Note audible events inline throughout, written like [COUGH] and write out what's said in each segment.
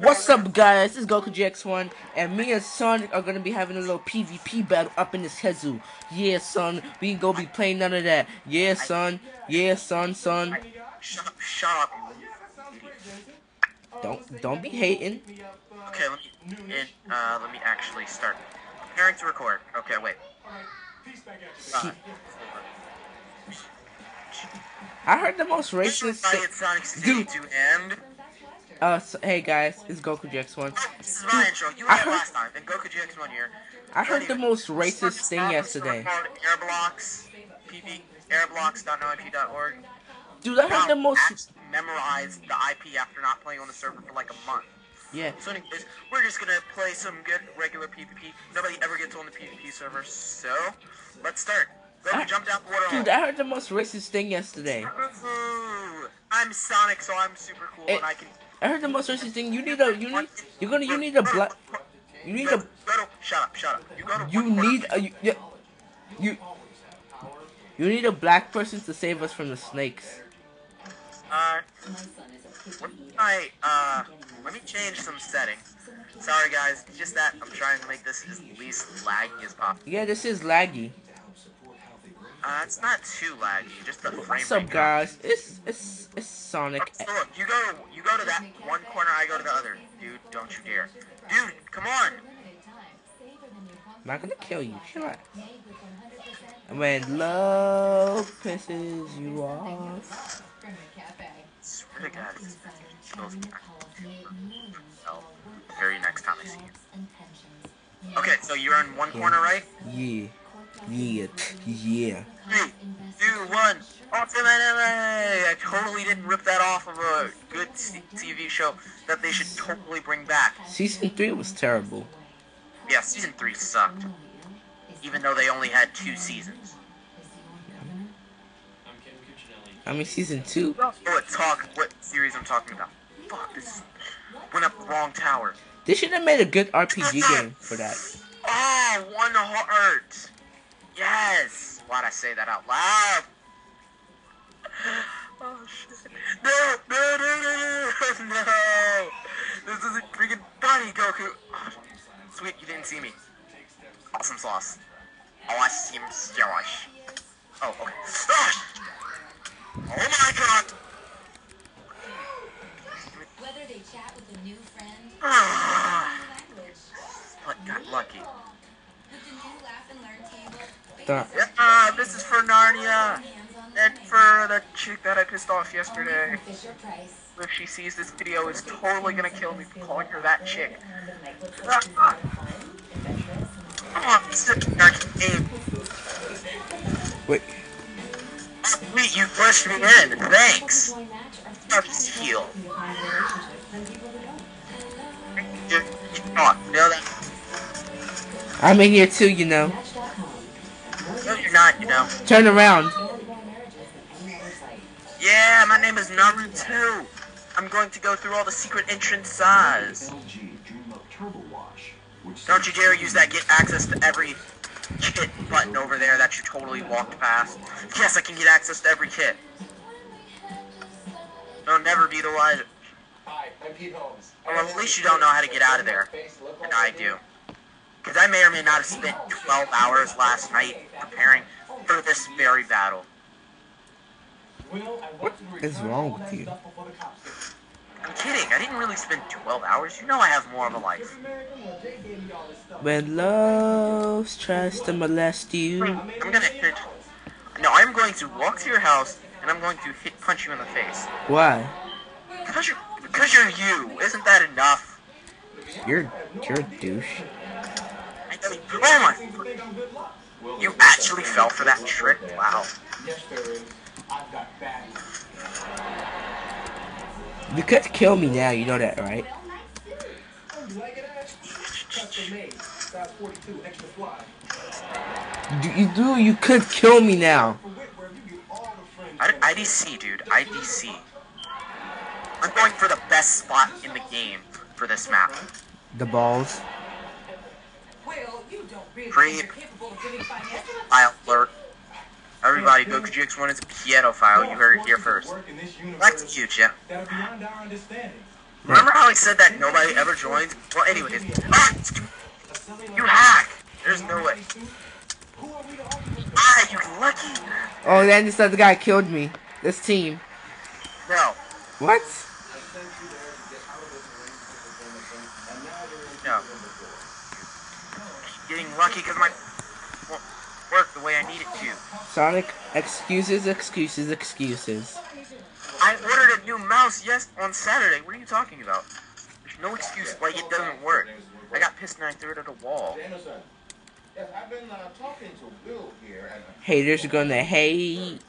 What's up, guys? This is Goku GX1, and me and Sonic are gonna be having a little PvP battle up in this Hezu. Yeah, son, we ain't gonna be playing none of that. Yeah, son. Yeah, son, son. Shut up, shut up. Don't don't be hating. Okay, let me and, uh let me actually start preparing to record. Okay, wait. Five, I heard the most racist thing. Dude. 62 and Uh, so, hey guys, it's Goku GX1. oh, this is my intro. You I heard- last time, and Goku GX1 here. I heard the most racist thing yesterday. Airblocks, pp, airblocks.noip.org. Dude, I heard the most. Memorized the IP after not playing on the server for like a month. Yeah. So anyways, we're just gonna play some good regular PvP. Nobody ever gets on the PvP server, so let's start. Go I- jump down the water Dude. I heard the most racist thing yesterday. I'm Sonic, so I'm super cool, Eh, and I can. I heard the most racist thing. You need a. You need. You're gonna. You need a black. You need a. shut up, shut up. You go to. You need a. You. You. You, need a black person to save us from the snakes. Uh, I uh, let me change some settings. Sorry guys, just that I'm trying to make this as least laggy as possible. Yeah, this is laggy. Uh, it's not too laggy, just the frame What's up, guys? It's it's it's Sonic. So look, you go to you go to that one corner, I go to the other. Dude, don't you dare. Dude, come on. I'm not gonna kill you. Shut When love pisses you off. Swear to God, this kills me. Oh, very next time I see you. Okay, so you're in one corner, right? Yeah. Yeah. Yeah. Three, two, one. Ultimate LA! I totally didn't rip that off of a good t- TV show that they should totally bring back. Season three was terrible. Yeah, season three sucked. Even though they only had two seasons. I mean, season two. What talk? What series I'm talking about? Fuck, this went up the wrong tower. They should have made a good RPG game for that. Oh, one heart. Yes. Why'd I say that out loud? [LAUGHS] Oh shit. No, no, no, no, no, no. This isn't freaking funny, Goku. Oh, [SIGHS] sweet, you didn't see me. Awesome sauce. Awesome sauce. Oh, okay. Oh my god. Whether they chat with a new friend [SIGHS] or Ah, a new language. but got lucky. With the new laugh and learn table, Yeah, uh, this is for Narnia. And for the chick that I pissed off yesterday. If she sees this video, is totally gonna kill me for calling her that chick. Ah, ah. Oh, a dark game. Wait. Sweet, you pushed me in. Thanks. Let's heal. You, you not, know that? I'm in here too, you know. No, you're not, you know. Turn around. Yeah, my name is Naruto. I'm going to go through all the secret entrances. Don't you dare use that get access to every kit button over there that you totally walked past. Yes, I can get access to every kit. Don't never be the one. Hi, I'm Pete Holmes. Well, at least you don't know how to get out of there. And I do. Because I may or may not have spent 12 hours last night preparing for this very battle. What is wrong with you? I'm kidding. I didn't really spend 12 hours. You know I have more of a life. When love tries to molest you. I'm gonna hit. No, I'm going to walk to your house and I'm going to hit punch you in the face. Why? Because you're, because you're you. Isn't that enough? You're you're a douche. I oh my. You actually fell for that trick? Wow. Yes, there is. I've got bad You could kill me now, you know that, right? Custom made. Size 42, extra fly. You, you do. You could kill me now. For Whitworth, you get all the friends. I, IDC, dude. IDC. I'm going for the best spot in the game for this map. The balls. Creep. think you're capable of getting financial File alert. Everybody, Goku GX1 is a pedophile. You heard it here first. Work in Let's cute ya. that are beyond our understanding. Remember how I said that nobody ever joins? Well, anyways. Ah, you hack! There's no way. Ah, you lucky. Oh, then this other guy killed me. This team. No, What? no. Getting lucky because my work the way I need it to. Sonic, excuses, excuses, excuses. I ordered a new mouse yes on Saturday. What are you talking about? There's no excuse why it doesn't work. I got pissed and I threw it at a wall. Jameson. Yes, I've been talking to Will here, and Haters gonna hate.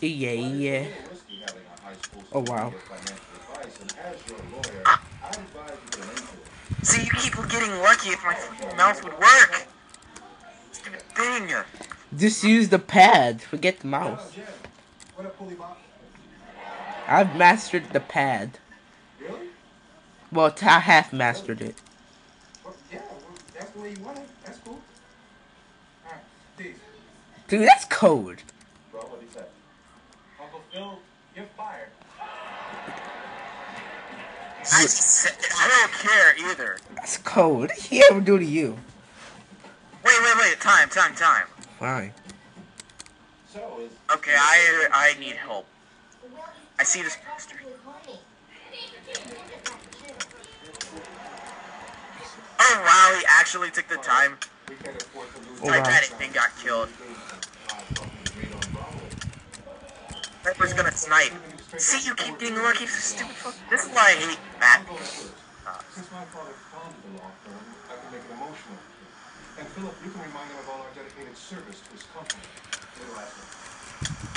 Yeah, yeah. risky having a high school Oh, wow. student give financial advice, and as your lawyer, I advise you get into it. See, you keep getting lucky if my freaking mouse would work. Stupid thing. Just use the pad. Forget the mouse. What up, Pulley Bob? I've mastered the pad. Really? Well, I half mastered it. Yeah, that's the way you want it. That's cool. Alright, peace. Dude, that's code. Bro, what he said? Uncle Phil, you're fired. I, I don't care either. That's code. What [LAUGHS] did he ever do to you? Wait, wait, wait. Time, time, time. Fine. So, is Okay, I I need help. I see this poster. Oh wow, he actually took the time. we can't afford Oh, My wow. bad thing got killed. Pepper's gonna snipe. See, you keep getting lucky, stupid fuck. This is why I hate Matt. Since my father founded the law firm, I can make it emotional. And Philip, you can remind him of all our dedicated service to his company. Little last name.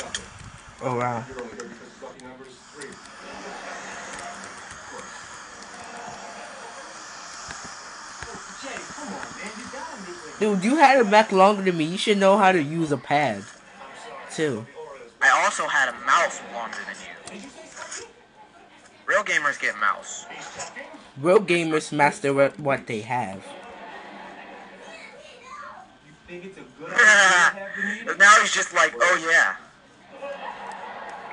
Duffy. Oh wow. You're only here because his lucky number is three. Jay, come on, man. You gotta meet with Dude, you had it back longer than me. You should know how to use a pad. Too. I also had a mouse longer than you. Real gamers get mouse. Real gamers master what, what they have. You it's a good idea to have the meeting? now he's just like, oh yeah.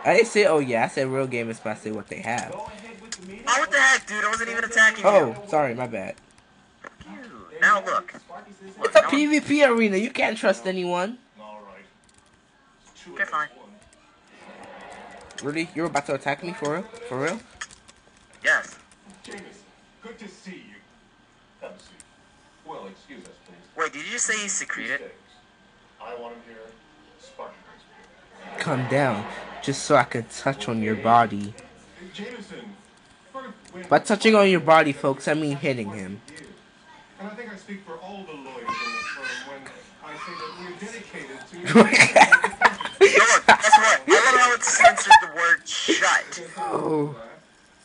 I didn't say, oh yeah, I said real gamers master what they have. Go ahead with the meeting. Oh, what the heck, dude? I wasn't even attacking Oh, you. sorry, my bad. Dude, Now look. Look, It's a PvP arena. You can't trust anyone. All right. It's two Okay, fine. Really? You're about to attack me for real? For real? Yes. Jameson, good to see you. Have a seat. Well, excuse us, please. Wait, did you just say he secreted? I want him here. Sparky wants me Calm down. Just so I can touch on your body. Jameson, By touching on your body, folks, I mean hitting him. years. And I think I speak for all the lawyers in this firm when I say that we're dedicated to. [LAUGHS] Yo, look, guess what? I how it censored the word shut. oh.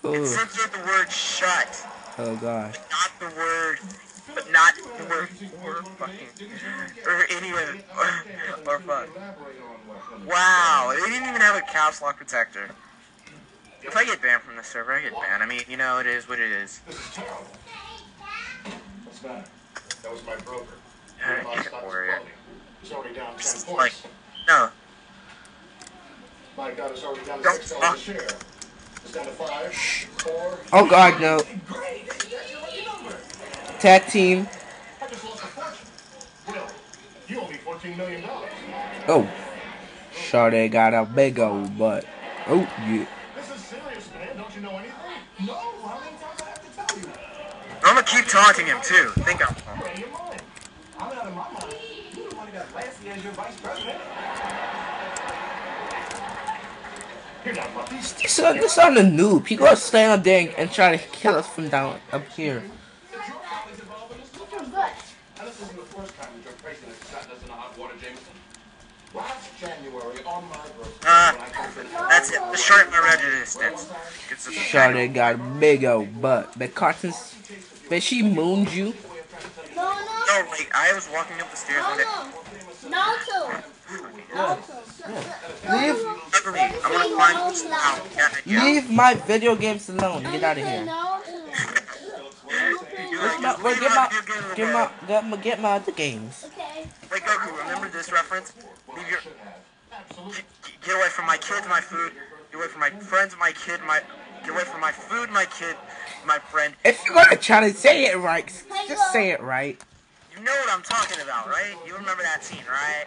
It Oh. censored the word shut. Oh god. Not the word, but not the word or fucking, or anyway, or, or fuck. Elaborate on what. Wow, they didn't even have a caps lock protector. If I get banned from the server, I get banned. I mean, you know, it is what it is. This is terrible. What's the matter? That was my broker. Alright, I was warrior. floating. He's already down ten Just points. like, no, My God, it's already to Don't six dollars ah. a share. It's down to five, four. Oh god, no. Great! That's your lucky number. Tag team. I just lost a fortune. Will, you owe me fourteen million dollars. Oh. Sade got a big old butt. Oh yeah. This is serious, man. Don't you know anything? No. How many times I have to tell you? I'm gonna keep taunting him too. Think I'm. Out of your mind. I'm out of my mind. You the one that got Lassie as your vice president. You're not lucky. This son, this son a noob. He gonna stand up there and, and try to kill us from down up here. And this isn't the first time that your president sat us in a hot water, Jameson. Last January, on my birthday, Uh, when I told you- That's it. The short my resistance. It's a Sade got a big old butt. But Carton's, but she mooned you. No, no. No, like I was walking up the stairs one day. Naruto. Leave, Luckily, I'm gonna find this out. Yeah, yeah. leave my video games alone. Get out of here. You're Where's my, just where, get my my, video game get my, get my, get my other games. Okay. Wait, Goku, remember this reference? Leave your, get, get away from my kids, my food. Get away from my friends, my kid, my. Get Get away from my food, my kid, my friend. If you're gonna try to say it right, just say it right. You know what I'm talking about, right? You remember that scene, right?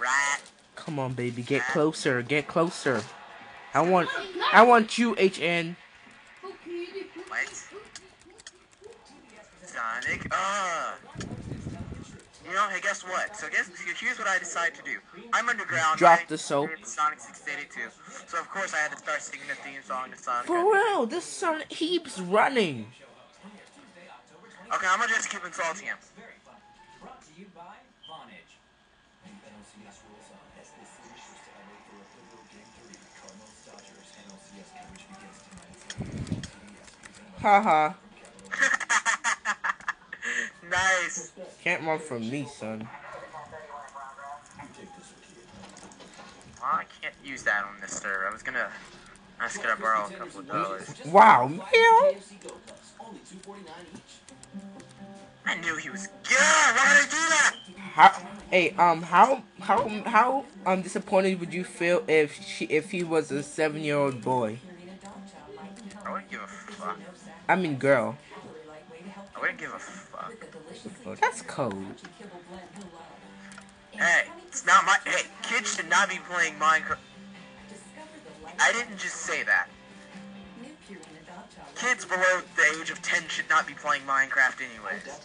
Right. Come on, baby, get closer, get closer. I want, I want you, HN. What? Sonic, uh. You know, hey, guess what? So guess here's what I decided to do. I'm underground. Drop right? the soap. It's Sonic 682. So of course I had to start singing the theme song to Sonic. For real, this son keeps running. Okay, I'm gonna just keep insulting him. Haha. [LAUGHS] nice. Can't run from me, son. Well, I can't use that on this server. I was gonna ask her to borrow a couple of dollars. Wow, meow. KFC Go Cups, only two forty nine each. I knew he was good. Why did I do that? How, hey, um, how, how, how, um, disappointed would you feel if she, if he was a seven-year-old boy? I wouldn't give a fuck. I mean, girl. I wouldn't give a fuck. That's cold. Hey, it's not my. Hey, kids should not be playing Minecraft. I didn't just say that. Kids below the age of 10 should not be playing Minecraft anyways.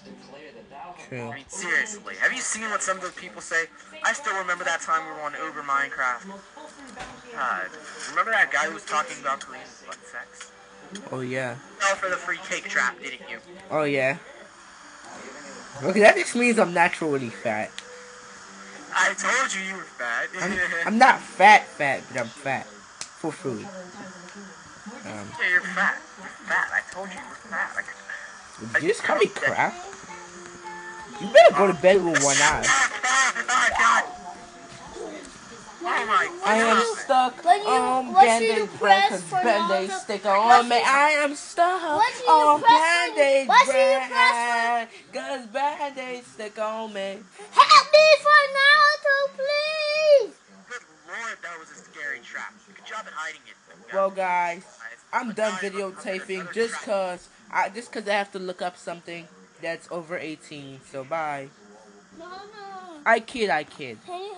True. I mean, seriously. Have you seen what some of those people say? I still remember that time we were on Uber Minecraft. God. Remember that guy who was talking about clean butt sex? Oh yeah. Fell for the free cake trap, didn't you? Oh yeah. Okay, that just means I'm naturally fat. I told you you were fat. I'm, [LAUGHS] I'm not fat, fat, but I'm fat for food. Um, yeah, you're fat. You're fat. I told you you were fat. I could... did you just call me crap? You better go to bed with one eye. [LAUGHS] oh, God. I am stuck When you- um, on what band-aid you bread cause for band-aid non- stick on you- me. I am stuck what you on press for- band-aid what you bread press cause band-aid stick on me. Help me for Naruto, please! Good lord, that was a scary trap. Good job at hiding it. Well, guys, Guys, I'm but done guys, look, look, videotaping another just cause I just cause I have to look up something that's over 18. So bye. No, no. I kid, I kid. Can you